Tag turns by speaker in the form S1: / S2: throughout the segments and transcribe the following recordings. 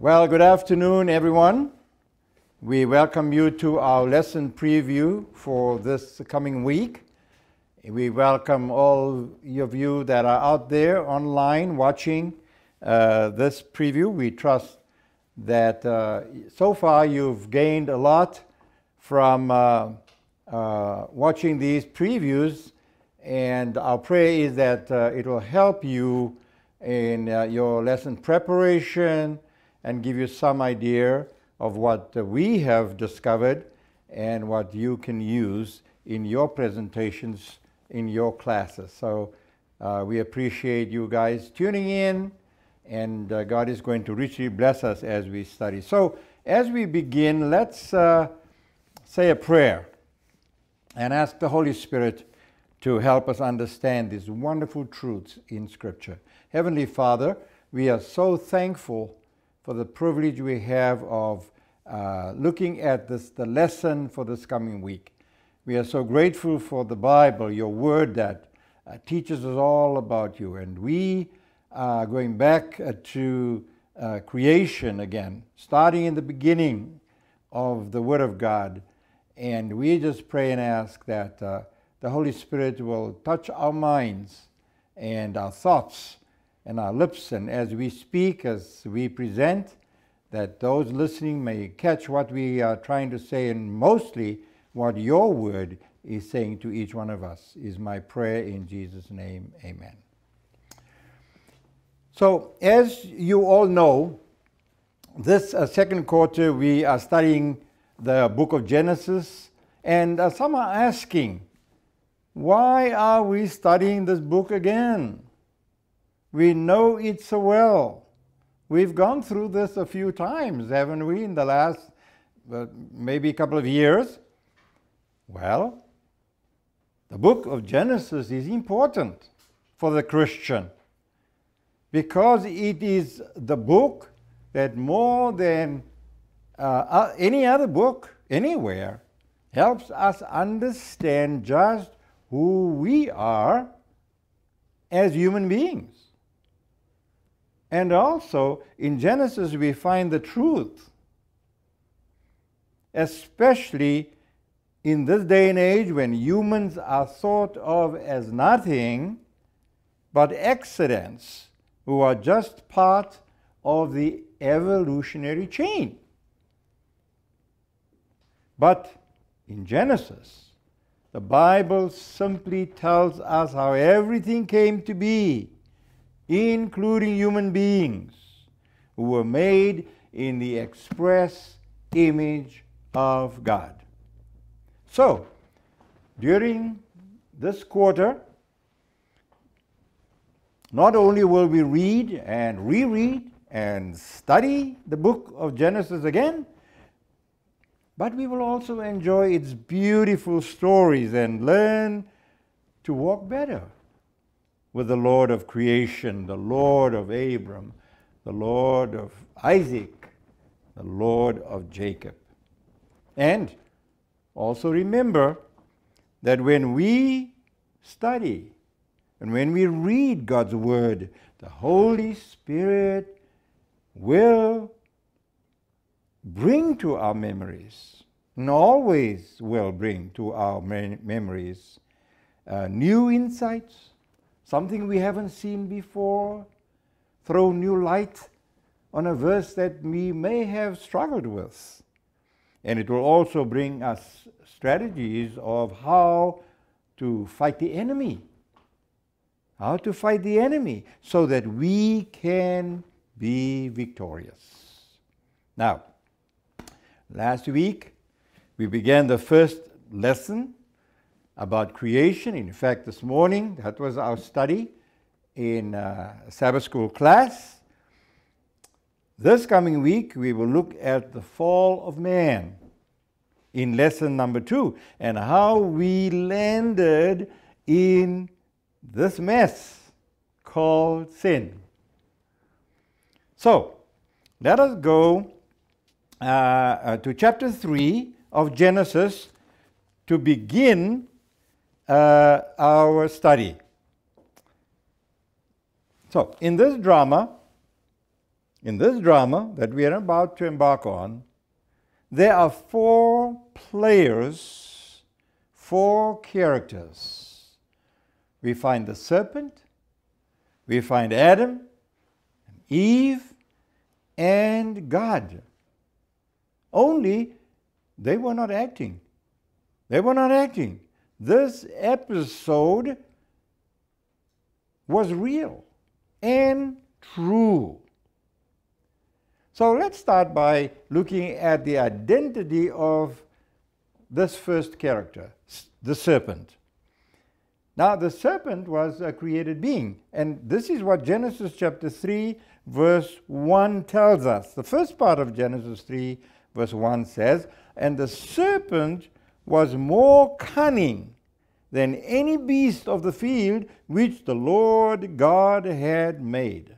S1: Well, good afternoon, everyone. We welcome you to our lesson preview for this coming week. We welcome all of you that are out there online watching uh, this preview. We trust that uh, so far you've gained a lot from uh, uh watching these previews, and our prayer is that uh, it will help you in uh, your lesson preparation and give you some idea of what we have discovered and what you can use in your presentations in your classes. So uh, we appreciate you guys tuning in, and uh, God is going to richly bless us as we study. So as we begin, let's uh, say a prayer and ask the Holy Spirit to help us understand these wonderful truths in Scripture. Heavenly Father, we are so thankful for the privilege we have of uh, looking at this, the lesson for this coming week. We are so grateful for the Bible, your word that uh, teaches us all about you. And we are going back uh, to uh, creation again, starting in the beginning of the Word of God. And we just pray and ask that uh, the Holy Spirit will touch our minds and our thoughts and our lips, and as we speak, as we present, that those listening may catch what we are trying to say, and mostly what your word is saying to each one of us, is my prayer in Jesus' name. Amen. So, as you all know, this uh, second quarter we are studying the book of Genesis, and uh, some are asking, why are we studying this book again? We know it so well. We've gone through this a few times, haven't we, in the last uh, maybe a couple of years? Well, the book of Genesis is important for the Christian because it is the book that more than uh, uh any other book anywhere helps us understand just who we are as human beings. And also in Genesis, we find the truth, especially in this day and age when humans are thought of as nothing but accidents who are just part of the evolutionary chain. But in Genesis, the Bible simply tells us how everything came to be including human beings who were made in the express image of God. So, during this quarter, not only will we read and reread and study the book of Genesis again, but we will also enjoy its beautiful stories and learn to walk better with the Lord of creation, the Lord of Abram, the Lord of Isaac, the Lord of Jacob. And also remember that when we study and when we read God's Word, the Holy Spirit will bring to our memories, and always will bring to our memories, uh, new insights, something we haven't seen before, throw new light on a verse that we may have struggled with. And it will also bring us strategies of how to fight the enemy. How to fight the enemy so that we can be victorious. Now, last week we began the first lesson about creation. In fact, this morning, that was our study in uh, Sabbath school class. This coming week, we will look at the fall of man in lesson number two and how we landed in this mess called sin. So, let us go uh, uh, to chapter 3 of Genesis to begin uh, our study. So, in this drama, in this drama that we are about to embark on, there are four players, four characters. We find the serpent, we find Adam, Eve, and God. Only they were not acting. They were not acting. This episode was real and true. So let's start by looking at the identity of this first character, the serpent. Now, the serpent was a created being, and this is what Genesis chapter 3, verse 1 tells us. The first part of Genesis 3, verse 1 says, And the serpent was more cunning than any beast of the field which the Lord God had made.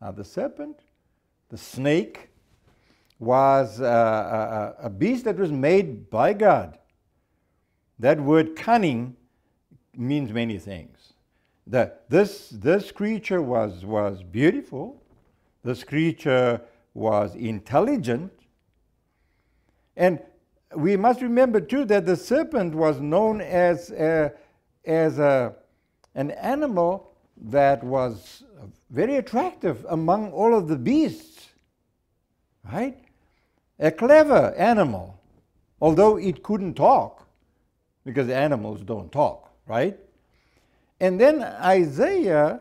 S1: Now, the serpent the snake was a, a, a beast that was made by God. That word cunning means many things. That this, this creature was, was beautiful, this creature was intelligent, and we must remember too that the serpent was known as, a, as a, an animal that was very attractive among all of the beasts right? A clever animal, although it couldn't talk, because animals don't talk, right? And then Isaiah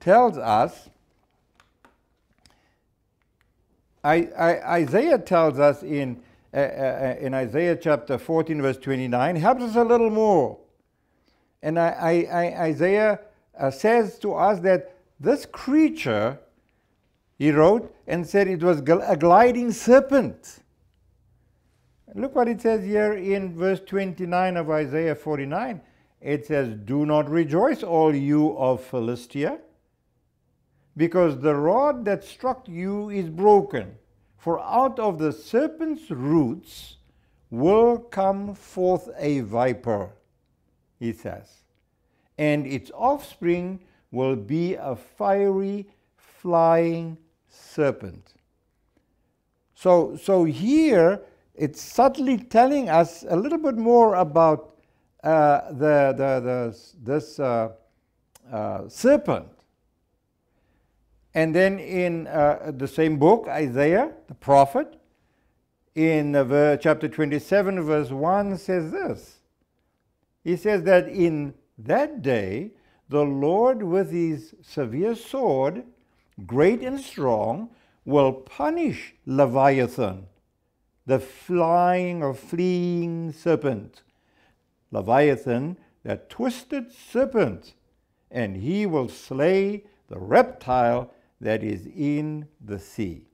S1: tells us, I, I, Isaiah tells us in, in Isaiah chapter 14, verse 29, helps us a little more. And I, Isaiah uh, says to us that this creature he wrote and said it was a gliding serpent. Look what it says here in verse 29 of Isaiah 49. It says, Do not rejoice, all you of Philistia, because the rod that struck you is broken. For out of the serpent's roots will come forth a viper, he says, and its offspring will be a fiery, flying serpent. So, so here it's subtly telling us a little bit more about uh, the, the, the, this uh, uh, serpent. And then in uh, the same book, Isaiah, the prophet, in chapter 27, verse 1, says this. He says that in that day, the Lord with his severe sword great and strong, will punish Leviathan, the flying or fleeing serpent. Leviathan, that twisted serpent, and he will slay the reptile that is in the sea.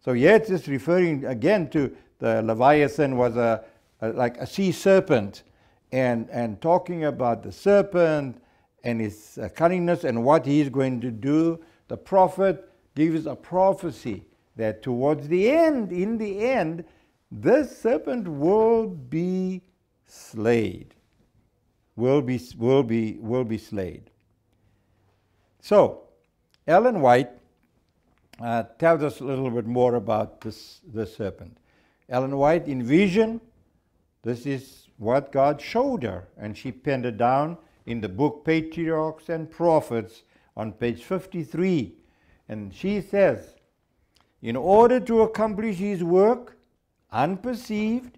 S1: So here it's just referring again to the Leviathan was a, a like a sea serpent, and and talking about the serpent and his uh, cunningness and what he's going to do the prophet gives a prophecy that towards the end, in the end, this serpent will be slayed. Will be, will be, will be slayed. So, Ellen White uh, tells us a little bit more about this, this serpent. Ellen White, in vision, this is what God showed her, and she penned it down in the book Patriarchs and Prophets on page 53. And she says, in order to accomplish his work unperceived,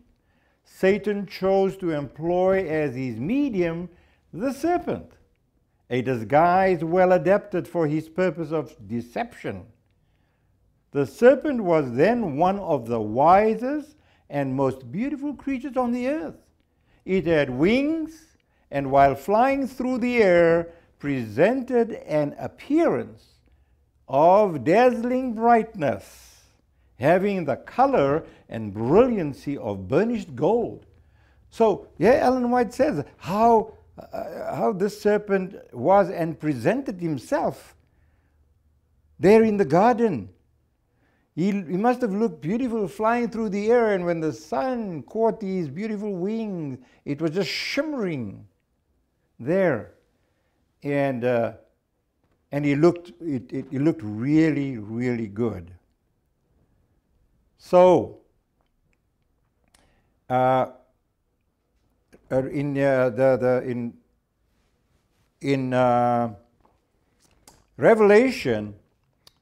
S1: Satan chose to employ as his medium the serpent, a disguise well adapted for his purpose of deception. The serpent was then one of the wisest and most beautiful creatures on the earth. It had wings, and while flying through the air, presented an appearance of dazzling brightness, having the color and brilliancy of burnished gold. So, yeah, Ellen White says how, uh, how this serpent was and presented himself there in the garden. He, he must have looked beautiful flying through the air, and when the sun caught these beautiful wings, it was just shimmering there. And uh, and he looked, it, it, looked really, really good. So, uh, uh in uh, the, the in in uh, Revelation,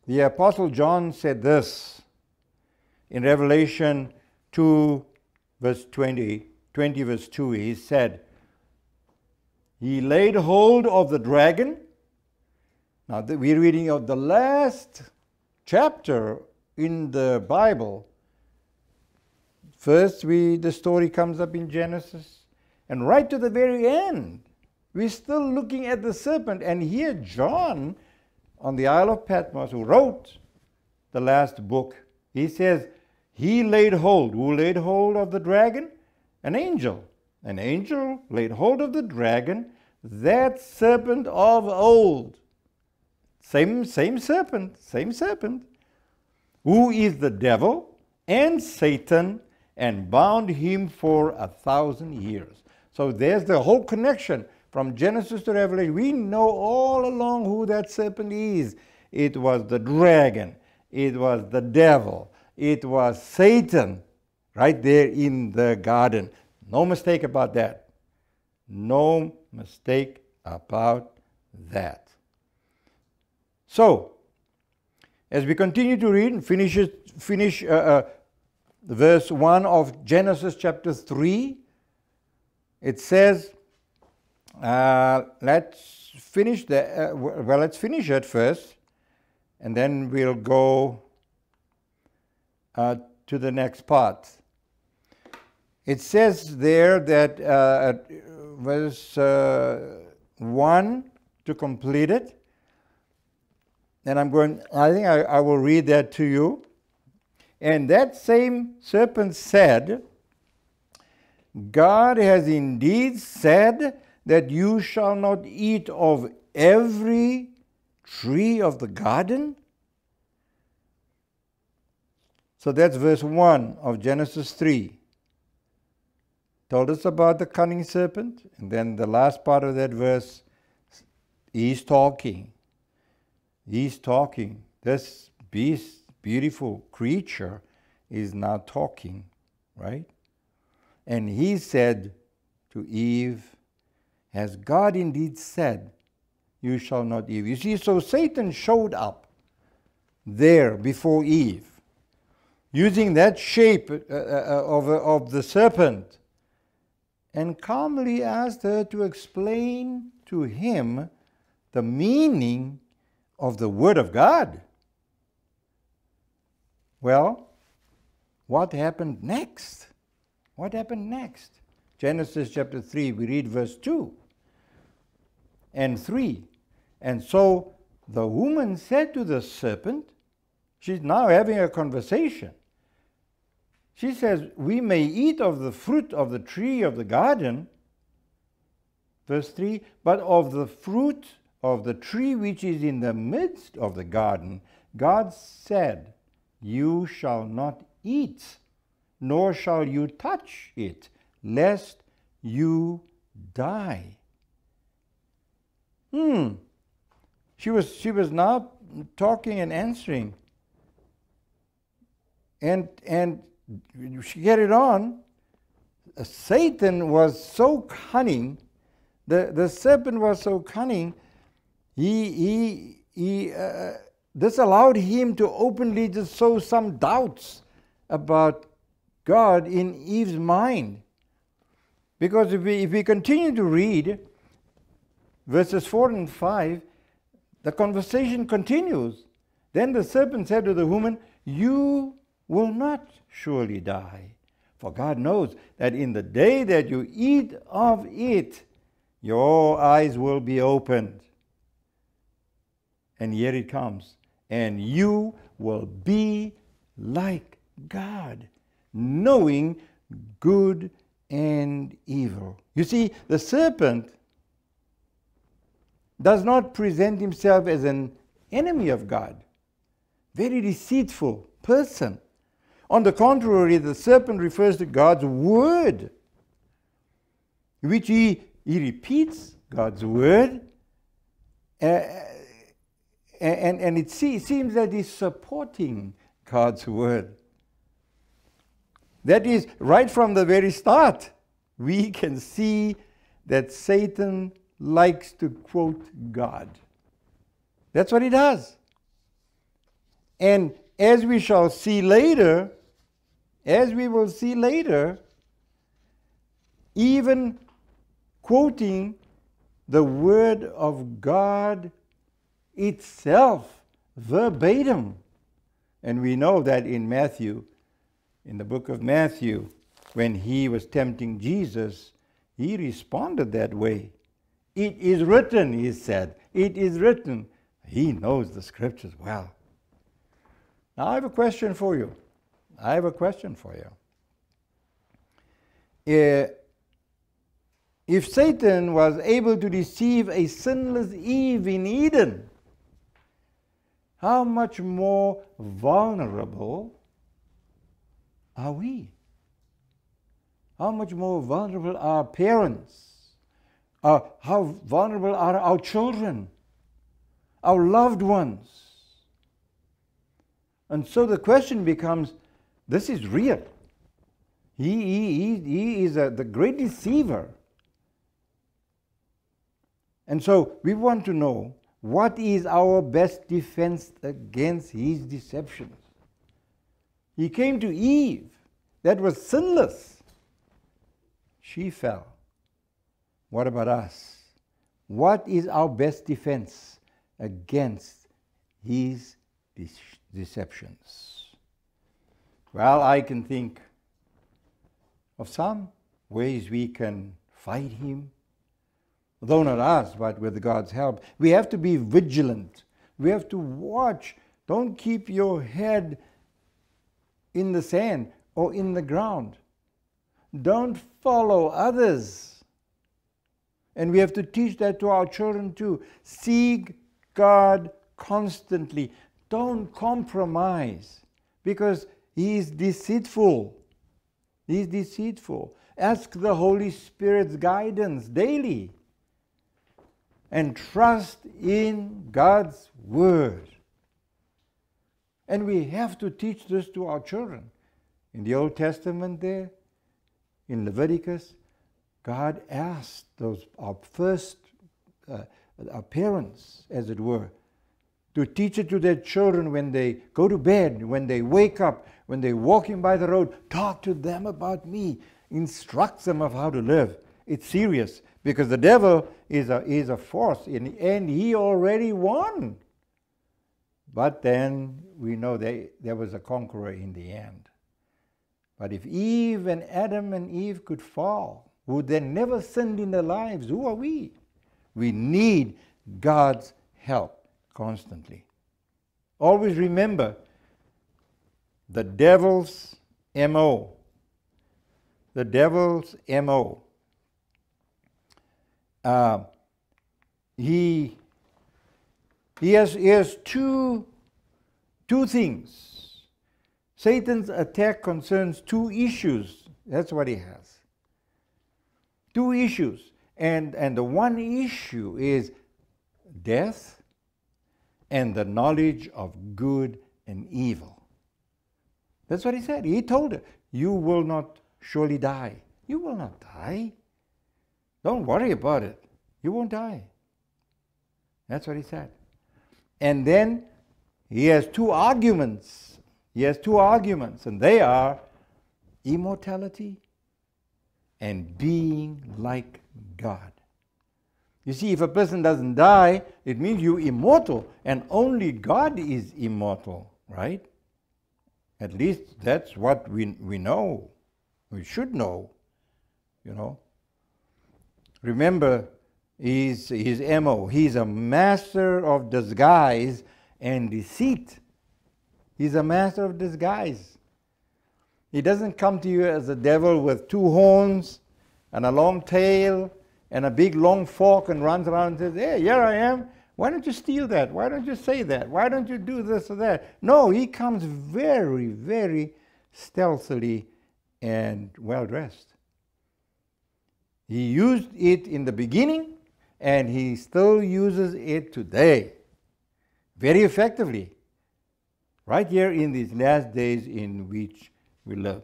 S1: the Apostle John said this in Revelation 2, verse 20, 20, verse 2. He said, He laid hold of the dragon. Now, we're reading of the last chapter in the Bible. First, we, the story comes up in Genesis, and right to the very end, we're still looking at the serpent. And here, John on the Isle of Patmos, who wrote the last book, he says, He laid hold. Who laid hold of the dragon? An angel. An angel laid hold of the dragon, that serpent of old. Same, same serpent, same serpent, who is the devil and Satan, and bound him for a thousand years. So there's the whole connection from Genesis to Revelation, we know all along who that serpent is. It was the dragon, it was the devil, it was Satan right there in the garden. No mistake about that. No mistake about that. So, as we continue to read and finish, finish uh, uh, verse 1 of Genesis chapter 3, it says, uh, let's finish the, uh, well, let's finish it first, and then we'll go uh, to the next part. It says there that uh, verse uh, 1 to complete it. And I'm going, I think I, I will read that to you. And that same serpent said, God has indeed said, that you shall not eat of every tree of the garden? So that's verse 1 of Genesis 3. Told us about the cunning serpent, and then the last part of that verse, he's talking. He's talking. This beast, beautiful creature, is now talking, right? And he said to Eve, has God indeed said, You shall not eat? You see, so Satan showed up there before Eve, using that shape uh, uh, of, uh, of the serpent, and calmly asked her to explain to him the meaning of the Word of God. Well, what happened next? What happened next? Genesis chapter 3, we read verse 2 and 3. And so the woman said to the serpent, she's now having a conversation. She says, We may eat of the fruit of the tree of the garden, verse 3, but of the fruit of the tree which is in the midst of the garden, God said, You shall not eat, nor shall you touch it, lest you die. Hmm. She was, she was now talking and answering. And, and she it on. Satan was so cunning, the, the serpent was so cunning, he, he, he, uh, this allowed him to openly just sow some doubts about God in Eve's mind. Because if we, if we continue to read, verses 4 and 5, the conversation continues. Then the serpent said to the woman, You will not surely die. For God knows that in the day that you eat of it, your eyes will be opened. And here it comes. And you will be like God, knowing good and evil. You see, the serpent does not present himself as an enemy of God, very deceitful person. On the contrary, the serpent refers to God's word, which he, he repeats God's word. Uh, and, and it see, seems that he's supporting God's word. That is, right from the very start, we can see that Satan likes to quote God. That's what he does. And as we shall see later, as we will see later, even quoting the Word of God itself verbatim. And we know that in Matthew, in the book of Matthew, when he was tempting Jesus, he responded that way. It is written, he said. It is written. He knows the scriptures well. Now, I have a question for you. I have a question for you. Uh, if Satan was able to deceive a sinless Eve in Eden, how much more vulnerable are we? How much more vulnerable are parents? Uh, how vulnerable are our children, our loved ones? And so the question becomes this is real. He, he, he, is a, the great deceiver. And so we want to know what is our best defense against his deceptions. He came to Eve, that was sinless. She fell. What about us? What is our best defense against his deceptions? Well, I can think of some ways we can fight him, though not us, but with God's help. We have to be vigilant. We have to watch. Don't keep your head in the sand or in the ground. Don't follow others. And we have to teach that to our children too. Seek God constantly. Don't compromise because He is deceitful. He is deceitful. Ask the Holy Spirit's guidance daily and trust in God's Word. And we have to teach this to our children. In the Old Testament, there, in Leviticus, God asked those our first uh, our parents, as it were, to teach it to their children when they go to bed, when they wake up, when they're walking by the road. Talk to them about me. Instruct them of how to live. It's serious because the devil is a, is a force and, and he already won. But then we know they, there was a conqueror in the end. But if Eve and Adam and Eve could fall, would they never sinned in their lives? Who are we? We need God's help constantly. Always remember the devil's MO. The devil's MO. Uh, he, he, has, he has two, two things. Satan's attack concerns two issues. That's what he has. Two issues. And, and the one issue is death and the knowledge of good and evil. That's what he said. He told her, You will not surely die. You will not die. Don't worry about it. You won't die. That's what he said. And then he has two arguments. He has two arguments, and they are immortality and being like God. You see, if a person doesn't die, it means you're immortal, and only God is immortal, right? At least that's what we, we know. We should know, you know. Remember his, his MO. He's a master of disguise and deceit. He's a master of disguise. He doesn't come to you as a devil with two horns and a long tail and a big long fork and runs around and says, Hey, here I am. Why don't you steal that? Why don't you say that? Why don't you do this or that? No, he comes very, very stealthily and well dressed. He used it in the beginning and he still uses it today. very effectively right here in these last days in which we live.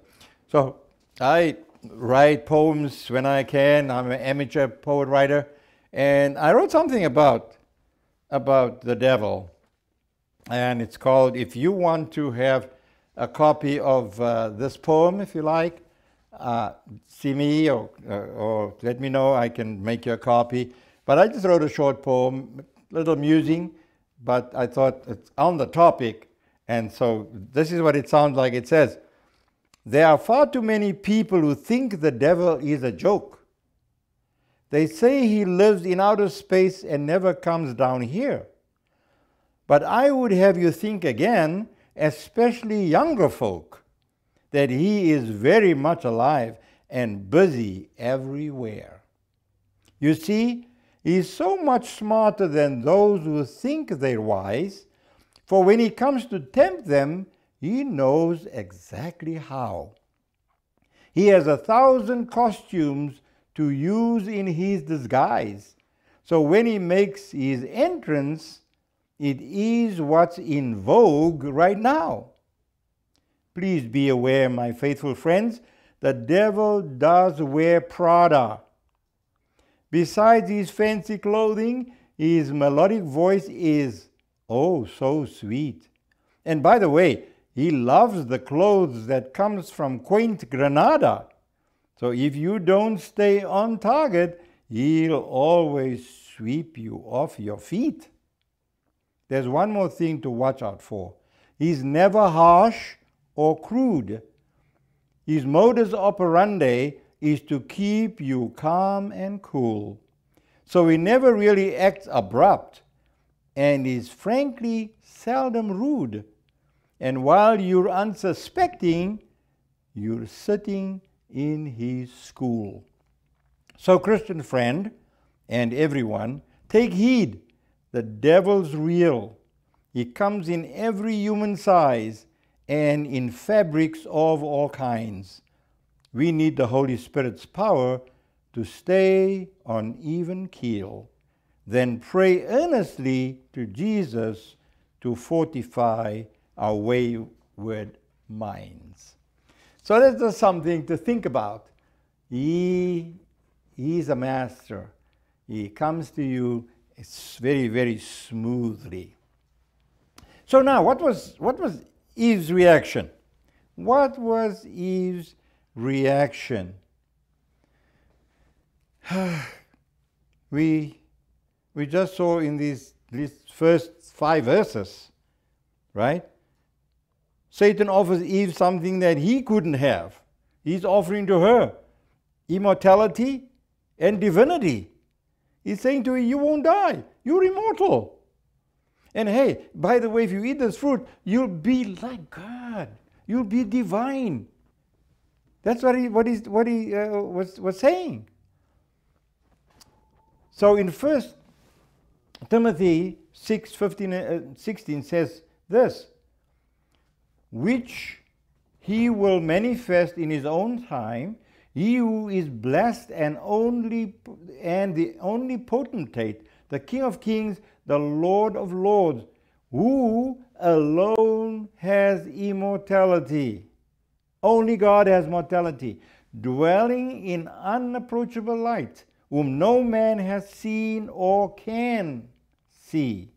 S1: So I write poems when I can. I'm an amateur poet writer, and I wrote something about about the devil, and it's called. If you want to have a copy of uh, this poem, if you like, uh, see me or, uh, or let me know. I can make you a copy. But I just wrote a short poem, a little musing, but I thought it's on the topic. And so this is what it sounds like. It says, There are far too many people who think the devil is a joke. They say he lives in outer space and never comes down here. But I would have you think again, especially younger folk, that he is very much alive and busy everywhere. You see, He's so much smarter than those who think they're wise, for when he comes to tempt them, he knows exactly how. He has a thousand costumes to use in his disguise. So when he makes his entrance, it is what's in vogue right now. Please be aware, my faithful friends, the devil does wear Prada. Besides his fancy clothing, his melodic voice is oh so sweet. And by the way, he loves the clothes that comes from quaint Granada. So if you don't stay on target, he'll always sweep you off your feet. There's one more thing to watch out for. He's never harsh or crude. His modus operandi is to keep you calm and cool. So he never really acts abrupt and is frankly seldom rude. And while you're unsuspecting, you're sitting in his school. So, Christian friend and everyone, take heed. The devil's real. He comes in every human size and in fabrics of all kinds. We need the Holy Spirit's power to stay on even keel. Then pray earnestly to Jesus to fortify our wayward minds. So that's just something to think about. He, he's a master. He comes to you it's very, very smoothly. So now, what was, what was Eve's reaction? What was Eve's reaction. we, we just saw in these, these first five verses, right? Satan offers Eve something that he couldn't have. He's offering to her immortality and divinity. He's saying to her, You won't die, you're immortal. And hey, by the way, if you eat this fruit, you'll be like God, you'll be divine. That's what he, what he, what he uh, was, was saying. So in 1 Timothy 6 15, uh, 16 says this which he will manifest in his own time he who is blessed and only and the only potentate the king of kings the lord of lords who alone has immortality. Only God has mortality, dwelling in unapproachable light, whom no man has seen or can see,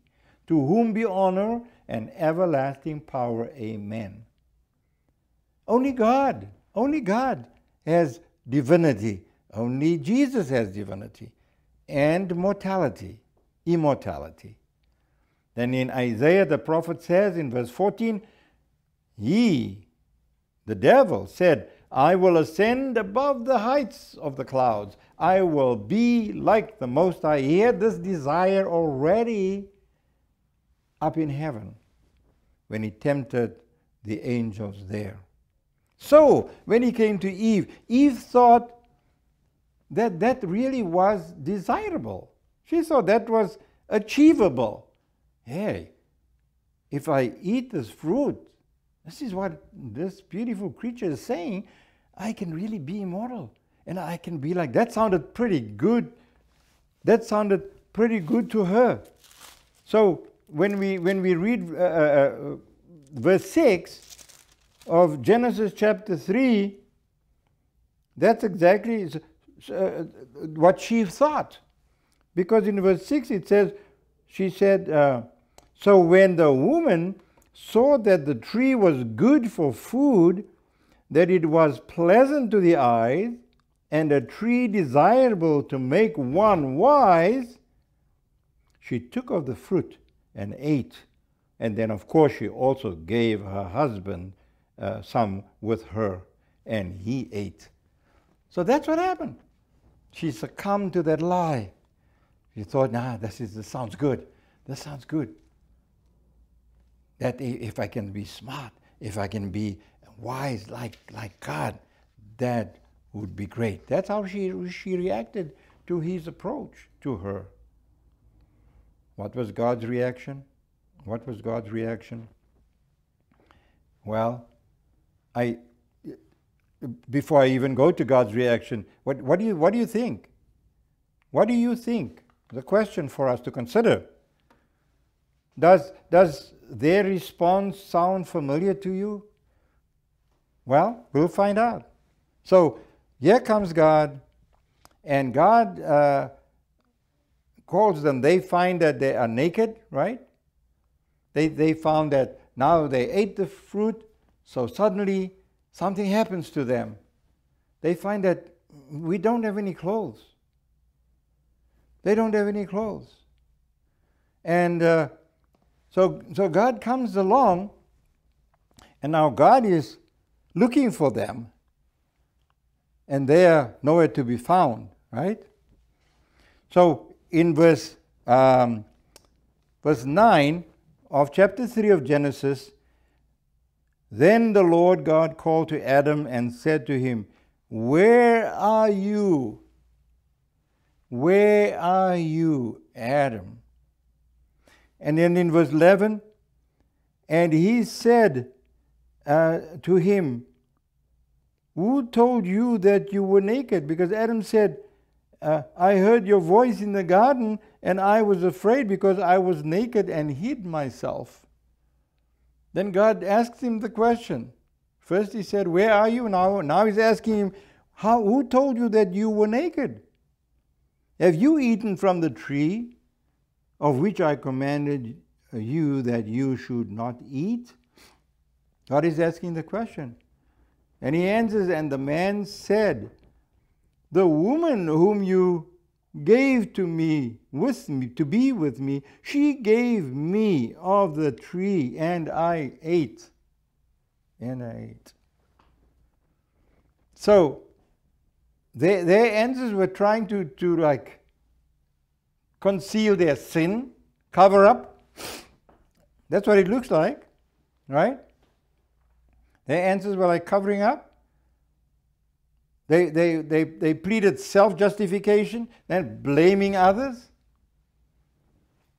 S1: to whom be honor and everlasting power. Amen. Only God, only God has divinity. Only Jesus has divinity and mortality, immortality. Then in Isaiah, the prophet says in verse 14, He the devil said, I will ascend above the heights of the clouds. I will be like the Most High. He had this desire already up in heaven when he tempted the angels there. So, when he came to Eve, Eve thought that that really was desirable. She thought that was achievable. Hey, if I eat this fruit, this is what this beautiful creature is saying. I can really be immortal. And I can be like that sounded pretty good. That sounded pretty good to her. So when we, when we read uh, uh, uh verse 6 of Genesis chapter 3, that's exactly uh, what she thought. Because in verse 6 it says, she said, uh, So when the woman saw that the tree was good for food, that it was pleasant to the eyes, and a tree desirable to make one wise, she took of the fruit and ate. And then, of course, she also gave her husband uh, some with her, and he ate. So that's what happened. She succumbed to that lie. She thought, nah, this, is, this sounds good. This sounds good. That if I can be smart, if I can be wise like, like God, that would be great. That's how she, she reacted to his approach to her. What was God's reaction? What was God's reaction? Well, I before I even go to God's reaction, what, what, do you, what do you think? What do you think? The question for us to consider. Does, does their response sound familiar to you? Well, we'll find out. So here comes God, and God uh, calls them. They find that they are naked, right? They, they found that now they ate the fruit, so suddenly something happens to them. They find that we don't have any clothes. They don't have any clothes. And uh, so, so God comes along, and now God is looking for them, and they are nowhere to be found, right? So in verse, um, verse 9 of chapter 3 of Genesis, then the Lord God called to Adam and said to him, Where are you? Where are you, Adam? And then in verse 11, and he said uh, to him, Who told you that you were naked? Because Adam said, uh, I heard your voice in the garden, and I was afraid because I was naked and hid myself. Then God asked him the question. First he said, Where are you? Now, now he's asking him, How, Who told you that you were naked? Have you eaten from the tree of which I commanded you that you should not eat? God is asking the question. And he answers, And the man said, The woman whom you gave to me with me to be with me she gave me of the tree and i ate. And i ate. So they, their answers were trying to, to like conceal their sin cover up. That's what it looks like right? Their answers were like covering up they, they, they, they pleaded self justification, then blaming others.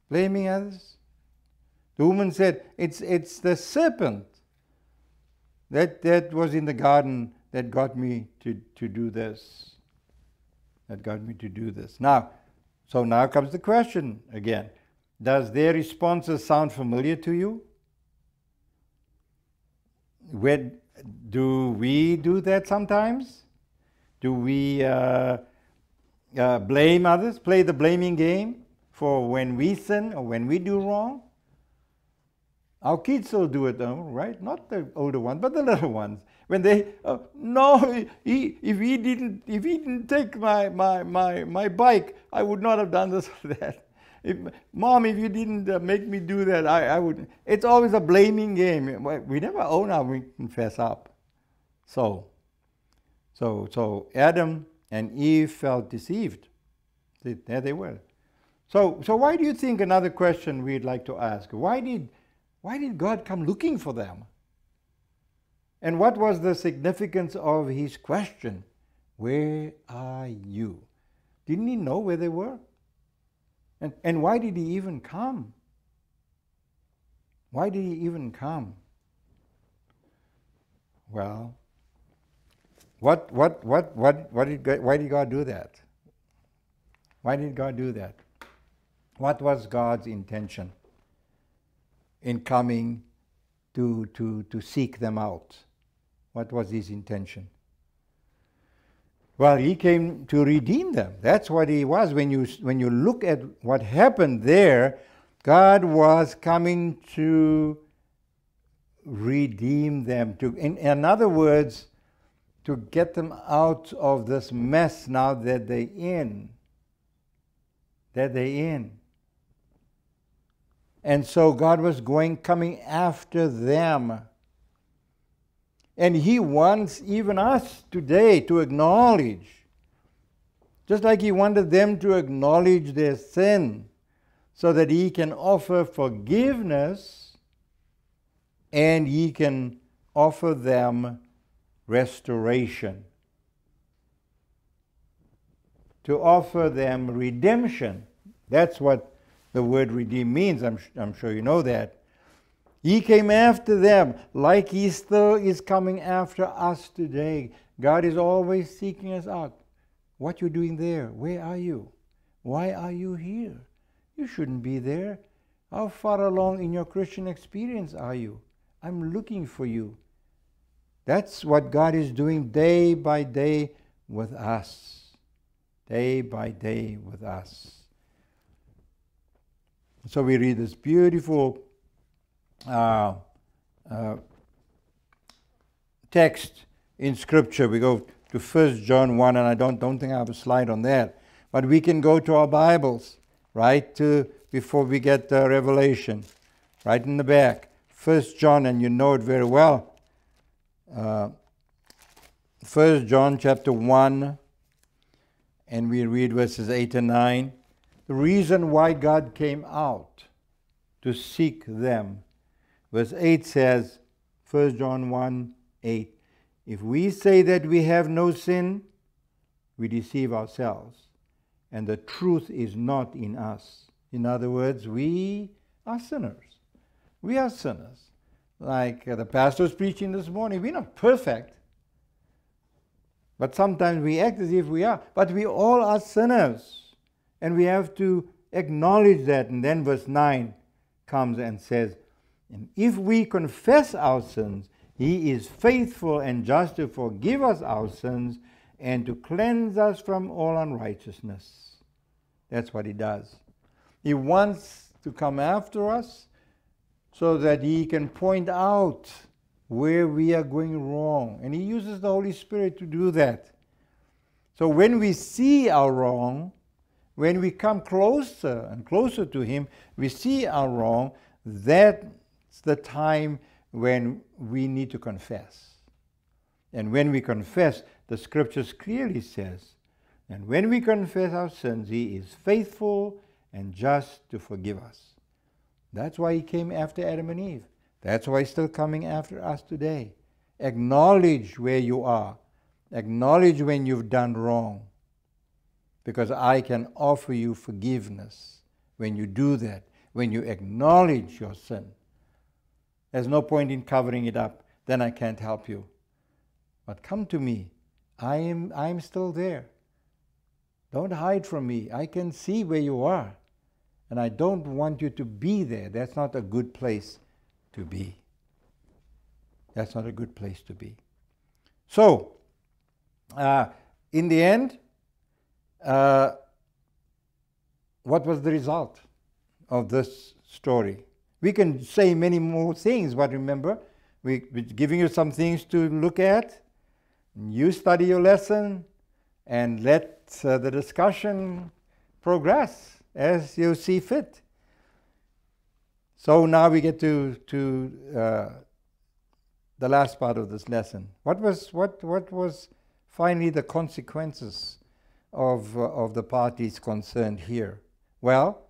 S1: Blaming others. The woman said, It's, it's the serpent that, that was in the garden that got me to, to do this. That got me to do this. Now, so now comes the question again Does their responses sound familiar to you? When, do we do that sometimes? Do we uh, uh, blame others, play the blaming game for when we sin or when we do wrong? Our kids will do it, though, right? Not the older ones, but the little ones. When they, uh, no, he, if he didn't, if he didn't take my, my, my, my bike, I would not have done this or that. If, Mom, if you didn't uh, make me do that, I, I would. It's always a blaming game. We never own our, we confess up. So, so, so Adam and Eve felt deceived. There they were. So, so why do you think another question we'd like to ask? Why did, why did God come looking for them? And what was the significance of his question? Where are you? Didn't he know where they were? And, and why did he even come? Why did he even come? Well, what, what, what, what, what did why did God do that? Why did God do that? What was God's intention? in coming to, to, to seek them out? What was his intention? Well, he came to redeem them. That's what he was. When you, when you look at what happened there, God was coming to redeem them. To, in, in other words, to get them out of this mess now that they're in. That they're in. And so God was going, coming after them. And He wants even us today to acknowledge, just like He wanted them to acknowledge their sin, so that He can offer forgiveness and He can offer them restoration. To offer them redemption. That's what the word redeem means. I'm, I'm sure you know that. He came after them like He still is coming after us today. God is always seeking us out. What you doing there? Where are you? Why are you here? You shouldn't be there. How far along in your Christian experience are you? I'm looking for you. That's what God is doing day by day with us. Day by day with us. So we read this beautiful uh, uh, text in Scripture. We go to 1 John 1, and I don't, don't think I have a slide on that. But we can go to our Bibles, right, to, before we get the Revelation, right in the back. 1 John, and you know it very well. Uh, 1 John chapter 1, and we read verses 8 and 9. The reason why God came out to seek them Verse 8 says, 1 John 1 8, if we say that we have no sin, we deceive ourselves, and the truth is not in us. In other words, we are sinners. We are sinners. Like uh, the pastor was preaching this morning, we're not perfect. But sometimes we act as if we are. But we all are sinners. And we have to acknowledge that. And then verse 9 comes and says, and if we confess our sins, he is faithful and just to forgive us our sins and to cleanse us from all unrighteousness. That's what he does. He wants to come after us so that he can point out where we are going wrong. And he uses the Holy Spirit to do that. So when we see our wrong, when we come closer and closer to him, we see our wrong, that's the time when we need to confess. And when we confess, the scriptures clearly says, and when we confess our sins, he is faithful and just to forgive us. That's why he came after Adam and Eve. That's why he's still coming after us today. Acknowledge where you are. Acknowledge when you've done wrong. Because I can offer you forgiveness when you do that, when you acknowledge your sin. There's no point in covering it up. Then I can't help you. But come to me. I am, I am still there. Don't hide from me. I can see where you are. And I don't want you to be there. That's not a good place to be. That's not a good place to be. So, uh, in the end, uh, what was the result of this story? We can say many more things, but remember, we, we're giving you some things to look at. You study your lesson and let uh, the discussion progress as you see fit. So now we get to, to uh, the last part of this lesson. What was, what, what was finally the consequences of, uh, of the parties concerned here? Well,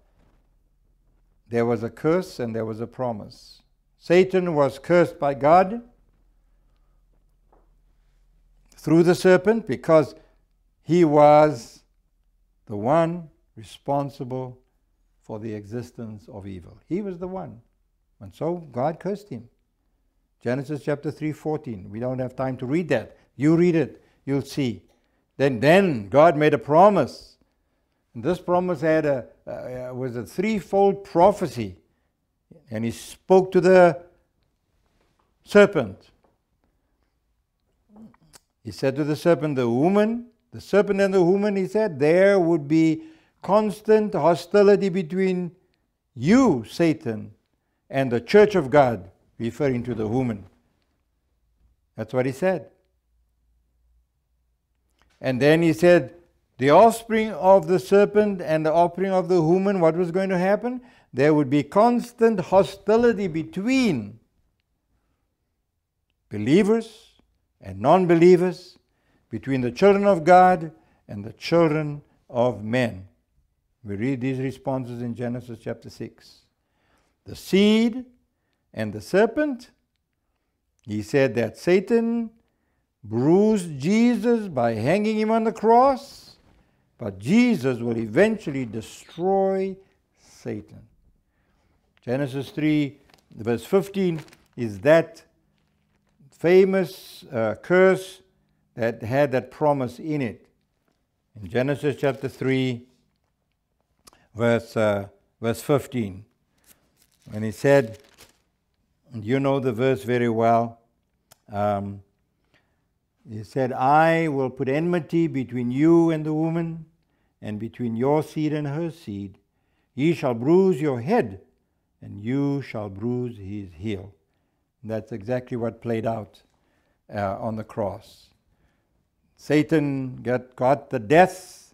S1: there was a curse and there was a promise. Satan was cursed by God through the serpent because he was the one responsible for the existence of evil. He was the one. And so God cursed him. Genesis chapter 3:14. We don't have time to read that. You read it, you'll see. Then then God made a promise. And this promise had a uh, was a threefold prophecy And he spoke to the serpent. He said to the serpent, the woman, the serpent and the woman, he said, there would be constant hostility between you, Satan, and the church of God, referring to the woman. That's what he said. And then he said, the offspring of the serpent and the offspring of the woman, what was going to happen? There would be constant hostility between believers and non believers, between the children of God and the children of men. We read these responses in Genesis chapter 6. The seed and the serpent, he said that Satan bruised Jesus by hanging him on the cross, but Jesus will eventually destroy Satan. Genesis 3, verse 15 is that famous uh, curse that had that promise in it. In Genesis chapter 3, verse, uh, verse 15, when he said, and you know the verse very well, um, he said, I will put enmity between you and the woman, and between your seed and her seed. Ye shall bruise your head, and you shall bruise his heel. That's exactly what played out uh, on the cross. Satan got, got the death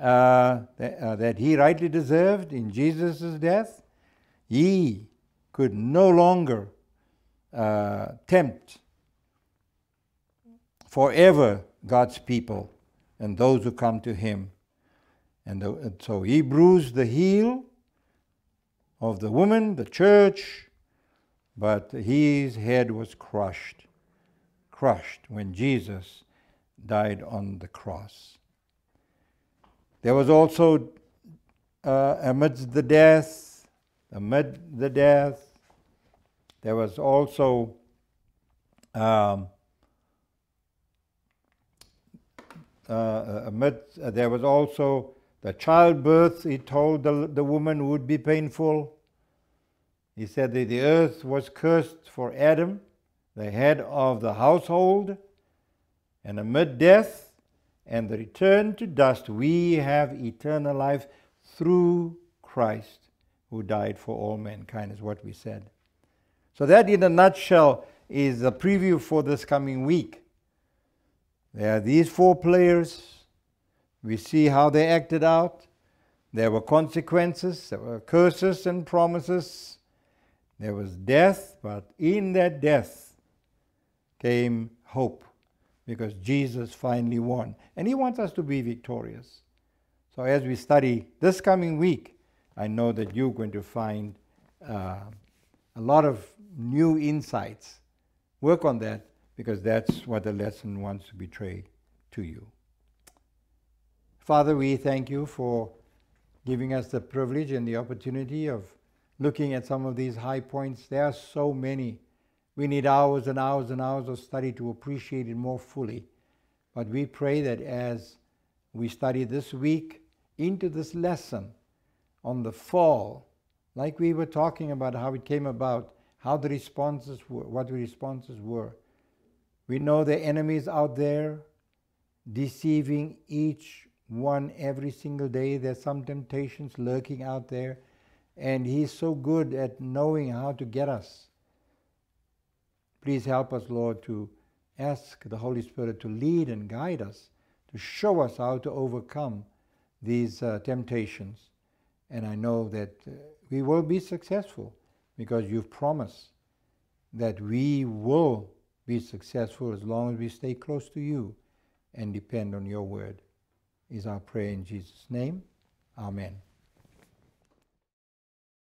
S1: uh, that, uh, that he rightly deserved in Jesus' death. He could no longer uh, tempt forever God's people and those who come to him. And, the, and so he bruised the heel of the woman, the church, but his head was crushed, crushed when Jesus died on the cross. There was also, uh, amidst the death, amid the death, there was also um, uh, amid, uh, there was also the childbirth, he told the, the woman would be painful. He said that the earth was cursed for Adam, the head of the household, and amid death and the return to dust, we have eternal life through Christ who died for all mankind, is what we said. So, that in a nutshell is a preview for this coming week. There are these four players. We see how they acted out. There were consequences, there were curses and promises. There was death, but in that death came hope because Jesus finally won. And He wants us to be victorious. So, as we study this coming week, I know that you're going to find uh, a lot of new insights. Work on that because that's what the lesson wants to betray to you. Father, we thank you for giving us the privilege and the opportunity of looking at some of these high points. There are so many. We need hours and hours and hours of study to appreciate it more fully. But we pray that as we study this week into this lesson on the fall, like we were talking about how it came about, how the responses were, what the responses were. We know the enemies out there deceiving each one every single day. There's some temptations lurking out there. And He's so good at knowing how to get us. Please help us, Lord, to ask the Holy Spirit to lead and guide us, to show us how to overcome these uh, temptations. And I know that uh, we will be successful because you've promised that we will be successful as long as we stay close to you and depend on your word. Is our prayer in Jesus' name. Amen.